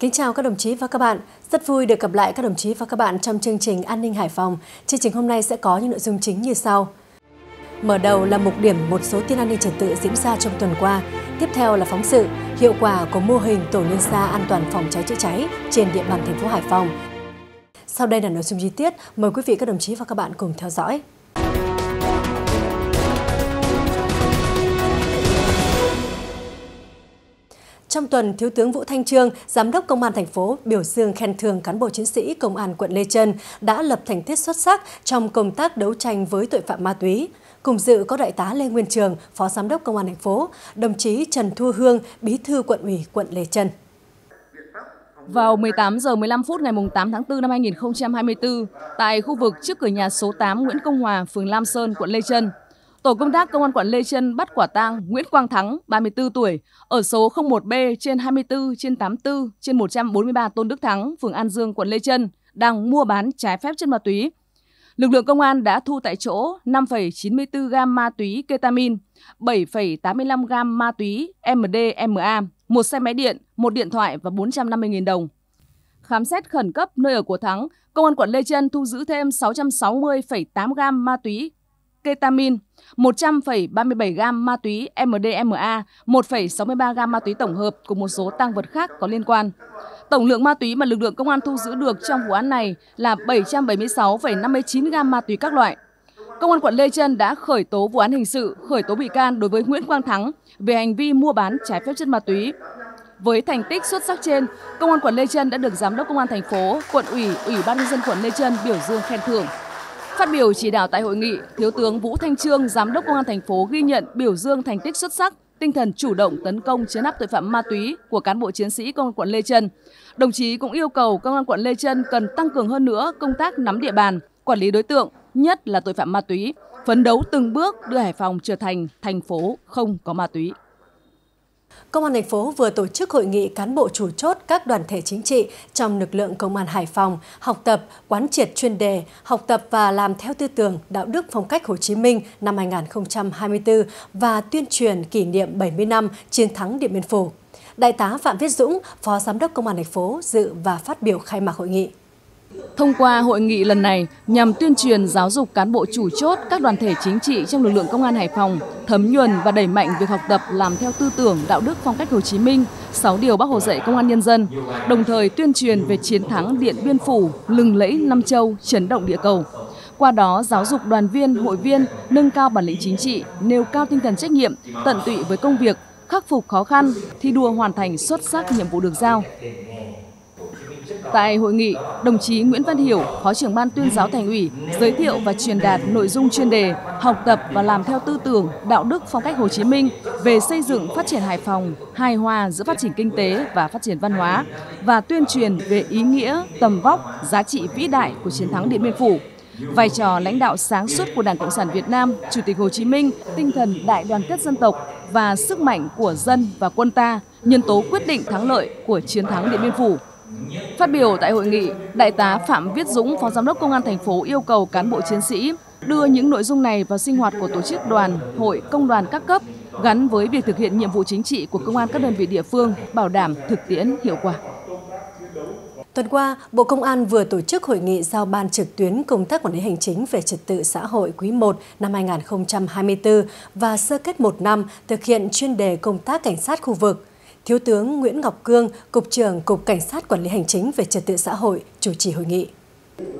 Kính chào các đồng chí và các bạn. Rất vui được gặp lại các đồng chí và các bạn trong chương trình An ninh Hải Phòng. Chương trình hôm nay sẽ có những nội dung chính như sau. Mở đầu là mục điểm một số tin an ninh trật tự diễn ra trong tuần qua. Tiếp theo là phóng sự hiệu quả của mô hình tổ liên gia an toàn phòng cháy chữa cháy trên địa bàn thành phố Hải Phòng. Sau đây là nội dung chi tiết, mời quý vị các đồng chí và các bạn cùng theo dõi. Trong tuần, Thiếu tướng Vũ Thanh Trương, Giám đốc Công an thành phố biểu dương khen thưởng cán bộ chiến sĩ Công an quận Lê Trân đã lập thành tích xuất sắc trong công tác đấu tranh với tội phạm ma túy. Cùng dự có Đại tá Lê Nguyên Trường, Phó Giám đốc Công an thành phố, đồng chí Trần Thu Hương, Bí thư quận ủy quận Lê Trân. Vào 18 giờ 15 phút ngày 8 tháng 4 năm 2024, tại khu vực trước cửa nhà số 8 Nguyễn Công Hòa, phường Lam Sơn, quận Lê Trân, Tổ công tác Công an quận Lê Trân bắt quả tang Nguyễn Quang Thắng, 34 tuổi, ở số 01B trên 24 trên 84 trên 143 Tôn Đức Thắng, phường An Dương, quận Lê Trân, đang mua bán trái phép chất ma túy. Lực lượng công an đã thu tại chỗ 5,94 gam ma túy ketamin, 7,85 gam ma túy MDMA, một xe máy điện, một điện thoại và 450.000 đồng. Khám xét khẩn cấp nơi ở của Thắng, Công an quận Lê Trân thu giữ thêm 660,8 gam ma túy ketamin, 100,37 gam ma túy MDMA, 1,63 gam ma túy tổng hợp cùng một số tăng vật khác có liên quan. Tổng lượng ma túy mà lực lượng công an thu giữ được trong vụ án này là 776,59 gam ma túy các loại. Công an quận Lê Trân đã khởi tố vụ án hình sự, khởi tố bị can đối với Nguyễn Quang Thắng về hành vi mua bán trái phép chất ma túy. Với thành tích xuất sắc trên, Công an quận Lê Trân đã được Giám đốc Công an thành phố, quận ủy, Ủy ban nhân dân quận Lê Trân biểu dương khen thưởng. Phát biểu chỉ đạo tại hội nghị, Thiếu tướng Vũ Thanh Trương, Giám đốc Công an thành phố ghi nhận biểu dương thành tích xuất sắc, tinh thần chủ động tấn công chấn áp tội phạm ma túy của cán bộ chiến sĩ công an quận Lê Trân. Đồng chí cũng yêu cầu công an quận Lê Trân cần tăng cường hơn nữa công tác nắm địa bàn, quản lý đối tượng, nhất là tội phạm ma túy, phấn đấu từng bước đưa Hải Phòng trở thành thành phố không có ma túy. Công an thành phố vừa tổ chức hội nghị cán bộ chủ chốt các đoàn thể chính trị trong lực lượng công an Hải Phòng, học tập, quán triệt chuyên đề, học tập và làm theo tư tưởng đạo đức phong cách Hồ Chí Minh năm 2024 và tuyên truyền kỷ niệm 70 năm chiến thắng Điện Biên Phủ. Đại tá Phạm Viết Dũng, Phó Giám đốc Công an thành phố dự và phát biểu khai mạc hội nghị. Thông qua hội nghị lần này nhằm tuyên truyền giáo dục cán bộ chủ chốt các đoàn thể chính trị trong lực lượng công an Hải Phòng, thấm nhuần và đẩy mạnh việc học tập làm theo tư tưởng đạo đức phong cách Hồ Chí Minh, 6 điều Bác Hồ dạy công an nhân dân, đồng thời tuyên truyền về chiến thắng Điện Biên Phủ, lừng lẫy Nam Châu, chấn động địa cầu. Qua đó, giáo dục đoàn viên, hội viên nâng cao bản lĩnh chính trị, nêu cao tinh thần trách nhiệm, tận tụy với công việc, khắc phục khó khăn, thi đua hoàn thành xuất sắc nhiệm vụ được giao. Tại hội nghị, đồng chí Nguyễn Văn Hiểu, Phó trưởng ban tuyên giáo thành ủy, giới thiệu và truyền đạt nội dung chuyên đề học tập và làm theo tư tưởng, đạo đức phong cách Hồ Chí Minh về xây dựng phát triển Hải Phòng hài hòa giữa phát triển kinh tế và phát triển văn hóa và tuyên truyền về ý nghĩa, tầm vóc, giá trị vĩ đại của chiến thắng Điện Biên Phủ vai trò lãnh đạo sáng suốt của Đảng Cộng sản Việt Nam, Chủ tịch Hồ Chí Minh, tinh thần đại đoàn kết dân tộc và sức mạnh của dân và quân ta, nhân tố quyết định thắng lợi của chiến thắng Điện Biên Phủ. Phát biểu tại hội nghị, Đại tá Phạm Viết Dũng, Phó Giám đốc Công an thành phố yêu cầu cán bộ chiến sĩ đưa những nội dung này vào sinh hoạt của tổ chức đoàn, hội, công đoàn các cấp gắn với việc thực hiện nhiệm vụ chính trị của công an các đơn vị địa phương, bảo đảm thực tiễn hiệu quả. Tuần qua, Bộ Công an vừa tổ chức hội nghị giao ban trực tuyến công tác quản lý hành chính về trật tự xã hội quý 1 năm 2024 và sơ kết một năm thực hiện chuyên đề công tác cảnh sát khu vực. Thiếu tướng Nguyễn Ngọc Cương, Cục trưởng Cục Cảnh sát Quản lý Hành chính về Trật tự xã hội, chủ trì hội nghị.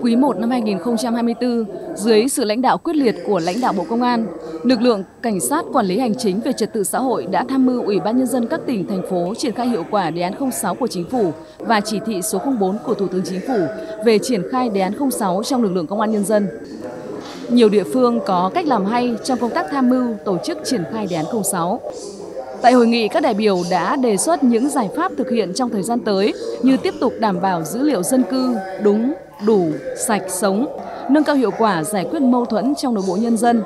Quý 1 năm 2024, dưới sự lãnh đạo quyết liệt của lãnh đạo Bộ Công an, lực lượng Cảnh sát Quản lý Hành chính về Trật tự xã hội đã tham mưu Ủy ban Nhân dân các tỉnh, thành phố triển khai hiệu quả đề án 06 của Chính phủ và chỉ thị số 04 của Thủ tướng Chính phủ về triển khai đề án 06 trong lực lượng Công an Nhân dân. Nhiều địa phương có cách làm hay trong công tác tham mưu tổ chức triển khai đề án 06. Tại hội nghị, các đại biểu đã đề xuất những giải pháp thực hiện trong thời gian tới như tiếp tục đảm bảo dữ liệu dân cư đúng, đủ, sạch, sống, nâng cao hiệu quả giải quyết mâu thuẫn trong nội bộ nhân dân,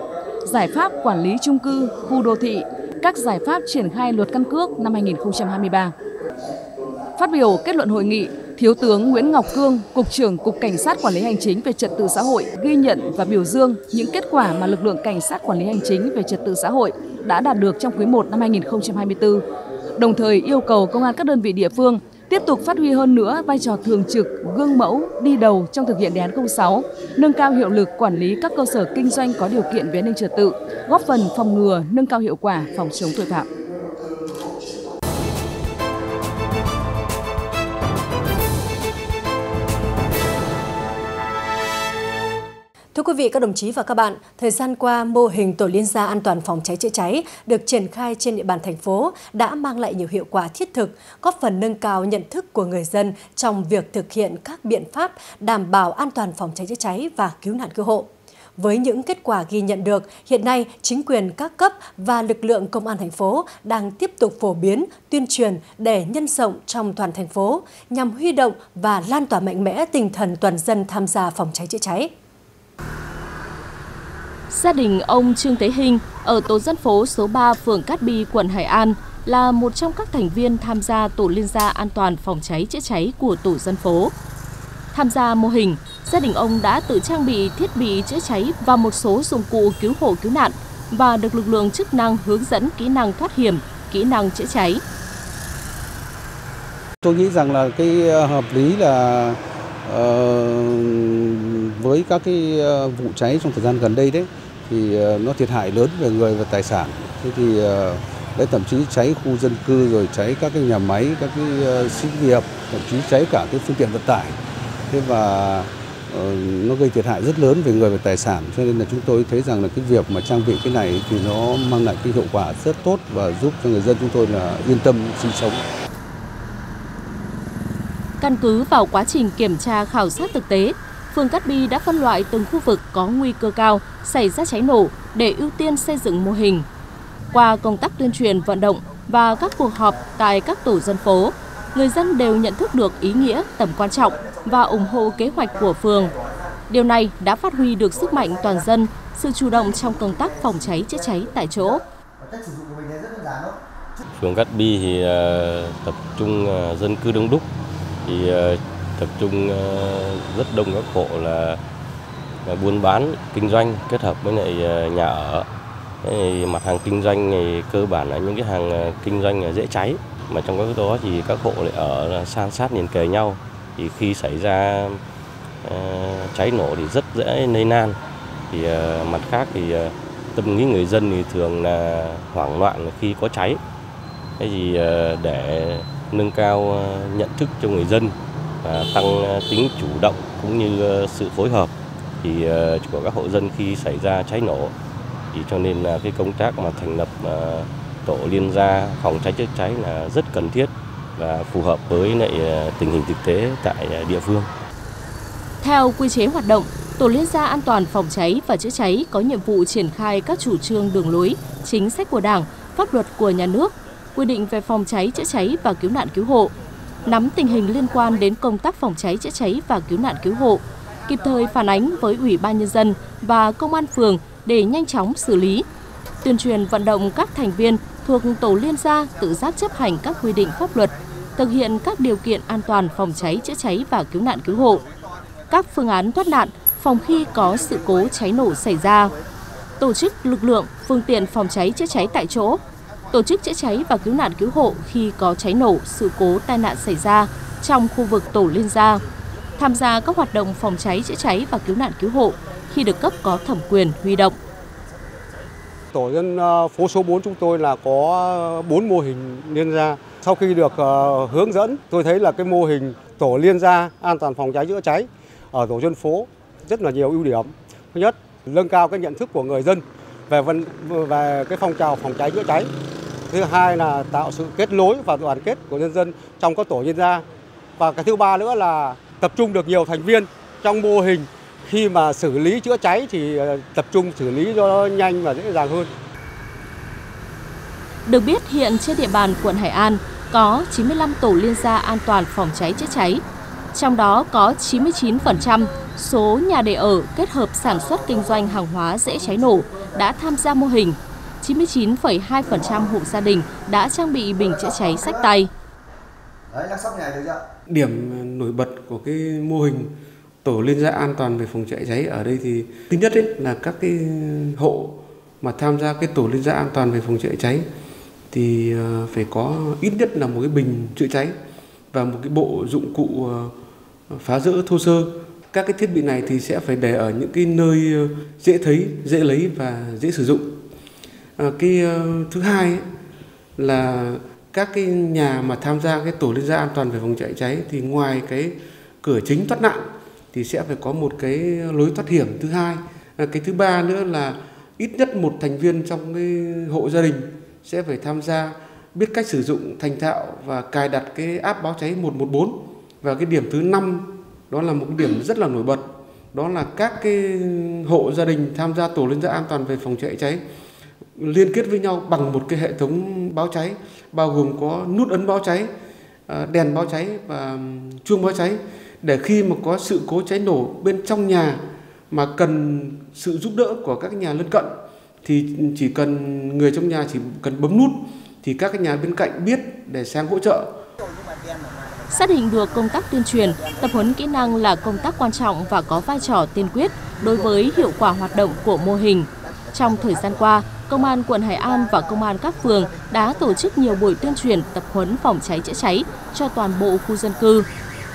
giải pháp quản lý chung cư, khu đô thị, các giải pháp triển khai luật căn cước năm 2023. Phát biểu kết luận hội nghị, Thiếu tướng Nguyễn Ngọc Cương, Cục trưởng Cục Cảnh sát Quản lý Hành chính về Trật tự xã hội ghi nhận và biểu dương những kết quả mà lực lượng Cảnh sát Quản lý Hành chính về Trật tự xã hội đã đạt được trong quý 1 năm 2024. Đồng thời yêu cầu công an các đơn vị địa phương tiếp tục phát huy hơn nữa vai trò thường trực, gương mẫu, đi đầu trong thực hiện đề án 06, nâng cao hiệu lực quản lý các cơ sở kinh doanh có điều kiện về an ninh trật tự, góp phần phòng ngừa, nâng cao hiệu quả phòng chống tội phạm. Thưa quý vị, các đồng chí và các bạn, thời gian qua, mô hình tổ liên gia an toàn phòng cháy chữa cháy được triển khai trên địa bàn thành phố đã mang lại nhiều hiệu quả thiết thực, góp phần nâng cao nhận thức của người dân trong việc thực hiện các biện pháp đảm bảo an toàn phòng cháy chữa cháy và cứu nạn cứu hộ. Với những kết quả ghi nhận được, hiện nay chính quyền các cấp và lực lượng công an thành phố đang tiếp tục phổ biến, tuyên truyền để nhân rộng trong toàn thành phố nhằm huy động và lan tỏa mạnh mẽ tinh thần toàn dân tham gia phòng cháy chữa cháy. Gia đình ông Trương Thế Hinh ở tổ dân phố số 3 phường Cát Bi, quận Hải An là một trong các thành viên tham gia tổ liên gia an toàn phòng cháy chữa cháy của tổ dân phố. Tham gia mô hình, gia đình ông đã tự trang bị thiết bị chữa cháy và một số dụng cụ cứu hộ cứu nạn và được lực lượng chức năng hướng dẫn kỹ năng thoát hiểm, kỹ năng chữa cháy. Tôi nghĩ rằng là cái ờ, hợp lý là uh, với các cái ờ, vụ cháy trong thời gian gần đây đấy thì ờ, nó thiệt hại lớn về người và tài sản. Thế thì ờ, đấy thậm chí cháy khu dân cư rồi cháy các cái nhà máy, các cái xí nghiệp, thậm chí cháy cả cái phương tiện vận tải. Thế và nó gây thiệt hại rất lớn về người và tài sản cho nên là chúng tôi thấy rằng là cái việc mà trang bị cái này thì nó mang lại cái hiệu quả rất tốt và giúp cho người dân chúng tôi là yên tâm sinh sống. Căn cứ vào quá trình kiểm tra khảo sát thực tế, phường Cát Bi đã phân loại từng khu vực có nguy cơ cao xảy ra cháy nổ để ưu tiên xây dựng mô hình. Qua công tác tuyên truyền vận động và các cuộc họp tại các tổ dân phố, người dân đều nhận thức được ý nghĩa, tầm quan trọng và ủng hộ kế hoạch của phường. Điều này đã phát huy được sức mạnh toàn dân, sự chủ động trong công tác phòng cháy chữa cháy tại chỗ. Phường Cát Bi thì ờ, tập trung ờ, dân cư đông đúc, thì ờ, tập trung ờ, rất đông các hộ là buôn bán, kinh doanh, kết hợp với lại ờ, nhà ở. Thì mặt hàng kinh doanh thì cơ bản là những cái hàng ờ, kinh doanh dễ cháy. Mà trong các đó thì các hộ lại ở san sát liền kề nhau. Thì khi xảy ra cháy nổ thì rất dễ lây lan thì mặt khác thì tâm lý người dân thì thường là hoảng loạn khi có cháy. Thế thì để nâng cao nhận thức cho người dân và tăng ờ, tính chủ động cũng như ờ, sự phối hợp thì ờ, của các hộ dân khi xảy ra cháy nổ thì cho nên là cái công tác mà thành lập tổ liên gia phòng cháy chữa cháy là rất cần thiết và phù hợp với lại tình hình thực tế tại địa phương. Theo quy chế hoạt động, Tổ liên gia an toàn phòng cháy và chữa cháy có nhiệm vụ triển khai các chủ trương đường lối, chính sách của Đảng, pháp luật của nhà nước, quy định về phòng cháy chữa cháy và cứu nạn cứu hộ, nắm tình hình liên quan đến công tác phòng cháy chữa cháy và cứu nạn cứu hộ, kịp thời phản ánh với Ủy ban Nhân dân và Công an phường để nhanh chóng xử lý. Tuyên truyền vận động các thành viên thuộc tổ liên gia tự giác chấp hành các quy định pháp luật, thực hiện các điều kiện an toàn phòng cháy chữa cháy và cứu nạn cứu hộ. Các phương án thoát nạn phòng khi có sự cố cháy nổ xảy ra. Tổ chức lực lượng, phương tiện phòng cháy chữa cháy tại chỗ tổ chức chữa cháy và cứu nạn cứu hộ khi có cháy nổ, sự cố tai nạn xảy ra trong khu vực tổ liên gia, tham gia các hoạt động phòng cháy chữa cháy và cứu nạn cứu hộ khi được cấp có thẩm quyền huy động. Tổ dân ờ, phố số 4 chúng tôi là có 4 mô hình liên gia. Sau khi được ờ, hướng dẫn, tôi thấy là cái mô hình tổ liên gia an toàn phòng cháy chữa cháy ở tổ dân phố rất là nhiều ưu điểm. Thứ nhất, nâng cao cái nhận thức của người dân về vấn về cái phong trào phòng cháy chữa cháy thứ hai là tạo sự kết nối và đoàn kết của nhân dân trong các tổ liên gia và cái thứ ba nữa là tập trung được nhiều thành viên trong mô hình khi mà xử lý chữa cháy thì ờ, tập trung xử lý cho nó nhanh và dễ dàng hơn. Được biết hiện trên địa bàn quận Hải An có 95 tổ liên gia an toàn phòng cháy chữa cháy. Trong đó có 99% số nhà để ở kết hợp sản xuất kinh doanh hàng hóa dễ cháy nổ đã tham gia mô hình 99,2% hộ gia đình đã trang bị bình chữa cháy sách tay. Điểm nổi bật của cái mô hình tổ liên gia an toàn về phòng cháy cháy ở đây thì thứ nhất ấy là các cái hộ mà tham gia cái tổ liên gia an toàn về phòng cháy cháy thì ờ, phải có ít nhất là một cái bình chữa cháy và một cái bộ dụng cụ phá rỡ thô sơ. Các cái thiết bị này thì sẽ phải để ở những cái nơi dễ thấy, dễ lấy và dễ sử dụng. Ờ, cái ờ, thứ hai ấy, là các cái nhà mà tham gia cái tổ liên gia an toàn về phòng cháy cháy thì ngoài cái cửa chính thoát nạn thì sẽ phải có một cái lối thoát hiểm thứ hai. Ờ, cái thứ ba nữa là ít nhất một thành viên trong cái hộ gia đình sẽ phải tham gia biết cách sử dụng thành thạo và cài đặt cái app báo cháy 114 và cái điểm thứ năm đó là một cái điểm rất là nổi bật đó là các cái hộ gia đình tham gia tổ liên gia an toàn về phòng cháy cháy liên kết với nhau bằng một cái hệ thống báo cháy bao gồm có nút ấn báo cháy, à, đèn báo cháy và chuông báo cháy để khi mà có sự cố cháy nổ bên trong nhà mà cần sự giúp đỡ của các nhà lân cận thì chỉ cần người trong nhà chỉ cần bấm nút thì các nhà bên cạnh biết để sang hỗ trợ. Xác định được công tác tuyên truyền, tập huấn kỹ năng là công tác quan trọng và có vai trò tiên quyết đối với hiệu quả hoạt động của mô hình. Trong thời gian qua, Công an quận Hải An và Công an các phường đã tổ chức nhiều buổi tuyên truyền tập huấn phòng cháy chữa cháy cho toàn bộ khu dân cư.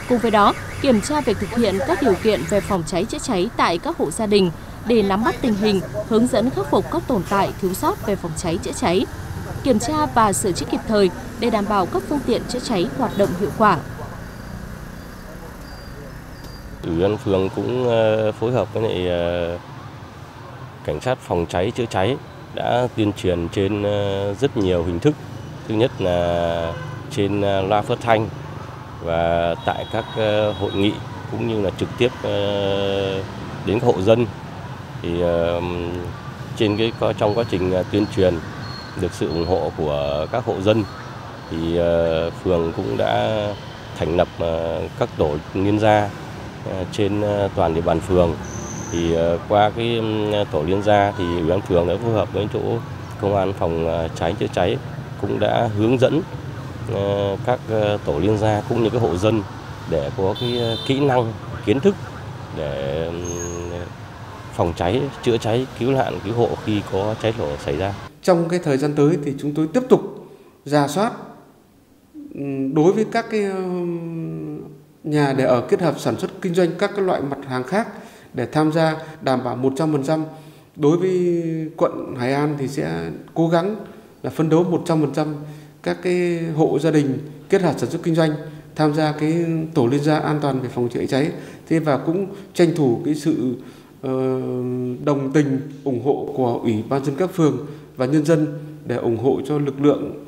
Cùng với đó, kiểm tra việc thực hiện các điều kiện về phòng cháy chữa cháy tại các hộ gia đình để nắm bắt tình hình, hướng dẫn khắc phục các tồn tại thiếu sót về phòng cháy chữa cháy, kiểm tra và sửa chữa kịp thời để đảm bảo các phương tiện chữa cháy hoạt động hiệu quả. Ủy ban phường cũng ờ, phối hợp với ờ, cảnh sát phòng cháy chữa cháy đã tuyên truyền trên ờ, rất nhiều hình thức. Thứ nhất là trên ờ, loa phát thanh và tại các ờ, hội nghị cũng như là trực tiếp đến các hộ dân thì trên cái trong quá trình tuyên truyền được sự ủng hộ của các hộ dân thì phường cũng đã thành lập các tổ liên gia trên toàn địa bàn phường thì ờ, qua cái tổ liên gia thì ủy ban phường đã phối hợp với chỗ công an phòng ờ, cháy chữa cháy cũng đã hướng dẫn ờ, các tổ liên gia cũng như các hộ dân để có cái kỹ năng, kiến thức để phòng cháy, chữa cháy, cứu nạn, cứu hộ khi có cháy nổ xảy ra. Trong cái thời gian tới thì chúng tôi tiếp tục ra soát đối với các cái nhà để ở kết hợp sản xuất kinh doanh các cái loại mặt hàng khác để tham gia, đảm bảo 100%. Đối với quận Hải An thì sẽ cố gắng là phân đấu 100% các cái hộ gia đình kết hợp sản xuất kinh doanh, tham gia cái tổ liên gia an toàn về phòng cháy cháy thế và cũng tranh thủ cái sự ờ, đồng tình, ủng hộ của ủy ban dân các phường và nhân dân để ủng hộ cho lực lượng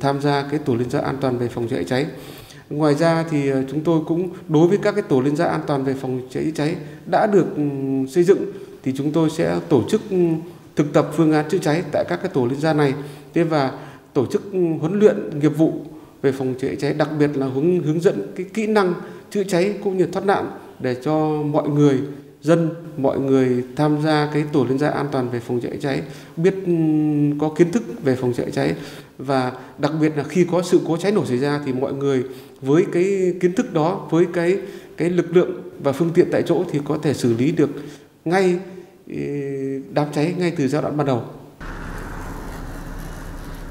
tham gia cái tổ liên gia an toàn về phòng cháy cháy Ngoài ra thì ờ, chúng tôi cũng đối với các cái tổ liên gia an toàn về phòng cháy cháy đã được ừ, xây dựng thì chúng tôi sẽ tổ chức ừ, thực tập phương án chữa cháy tại các cái tổ liên gia này. Thế và tổ chức ừ, huấn luyện nghiệp vụ về phòng cháy cháy, đặc biệt là hướng hướng dẫn cái kỹ năng chữa cháy cũng như thoát nạn để cho mọi người dân mọi người tham gia cái tổ liên gia an toàn về phòng cháy cháy biết ừ, có kiến thức về phòng cháy cháy và đặc biệt là khi có sự cố cháy nổ xảy ra thì mọi người với cái kiến thức đó với cái cái lực lượng và phương tiện tại chỗ thì có thể xử lý được ngay ừ, đám cháy ngay từ giai đoạn ban đầu.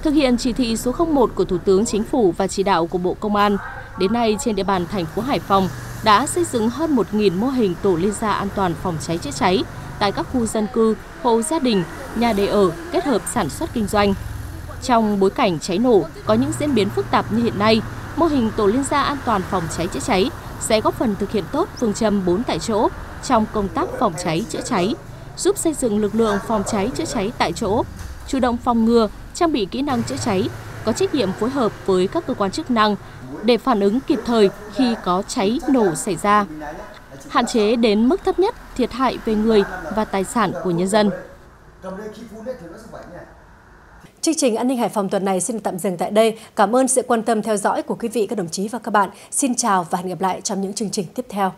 Thực hiện chỉ thị số 01 của Thủ tướng Chính phủ và chỉ đạo của Bộ Công an, đến nay trên địa bàn thành phố Hải Phòng đã xây dựng hơn 1.000 mô hình tổ liên gia an toàn phòng cháy chữa cháy tại các khu dân cư, hộ gia đình, nhà đề ở kết hợp sản xuất kinh doanh. Trong bối cảnh cháy nổ có những diễn biến phức tạp như hiện nay, mô hình tổ liên gia an toàn phòng cháy chữa cháy sẽ góp phần thực hiện tốt phương châm 4 tại chỗ trong công tác phòng cháy chữa cháy, giúp xây dựng lực lượng phòng cháy chữa cháy tại chỗ, chủ động phòng ngừa, trang bị kỹ năng chữa cháy, có trách nhiệm phối hợp với các cơ quan chức năng để phản ứng kịp thời khi có cháy nổ xảy ra, hạn chế đến mức thấp nhất thiệt hại về người và tài sản của nhân dân. Chương trình An ninh Hải Phòng tuần này xin tạm dừng tại đây. Cảm ơn sự quan tâm theo dõi của quý vị các đồng chí và các bạn. Xin chào và hẹn gặp lại trong những chương trình tiếp theo.